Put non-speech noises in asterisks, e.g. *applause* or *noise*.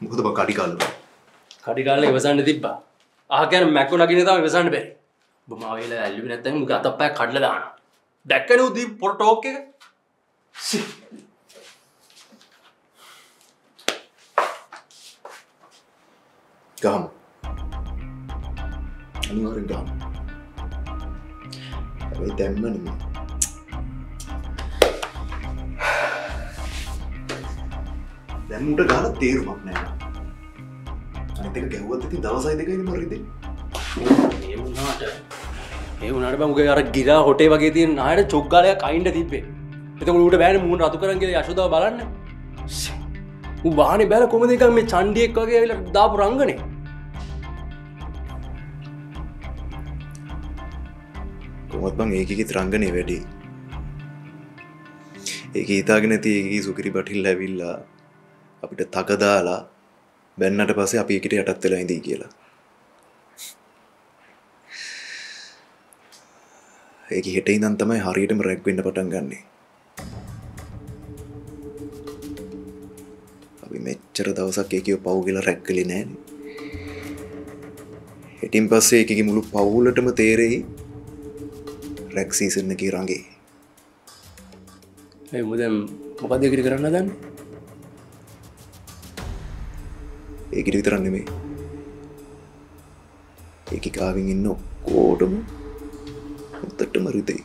මොකද බං කඩි කාලව කඩිකාල ඉවසන්න තිබ්බා. ආකයන මැක්ක නගෙන තම ඉවසන්න බැරි. බමාවල ඇල්ලි නැත්තම ගතපෑ කඩල දාන දැක්කන උදී පොරටෝක එක? සි. ගහම. අනිවාරෙන් ගහම. ඇයි දැම්ම නෙම *sighs* දැම්මුට ගාල තේරුමක් නෑ අනිතක ගැව්වත් ඉතින් දවසයි දෙකයි මරිදේ ඒ වුණාට ඒ වුණට බමුගේ අර ගිරා හොටේ වගේ තිය නායට චොක්්ගලය කයින්ට තිබේ එතකට ට බෑන මුණ රතු කරන්ගේ යශුදාව බලන්න වාන බැල කොම දෙක මේ චන්ඩියෙක් වගේ වෙල දාපු රංගනේ කොමත් බං ඒකි ත්‍රංගනය වැඩි ඒක හිතාගෙන ඇති ඒකී සුකිරි පටිල් ඇවිල්ලා අපිට තකදාලා බැන්නට පසේ අපි එකට යටත් වෙලා ඉදී කියලා. ඒක හෙට ඉදන් තමයි හරියටම රැක්වෙන්න පටන් ගන්නේ. අපි මෙච්චර දවසක් එකව පව් කියලා රැක්කලි නෑන හෙටින් පස්සේ එකකි මුළු පවුලටම තේරෙයි රැක්සීසන්න එක රගේ මුද මොකක් දෙකට කරන්න දන්න ඒකට විතරන්න නෙමේ ඒක කාවින් ඉන්න ඔක්කෝටම උත්තට මරිතයි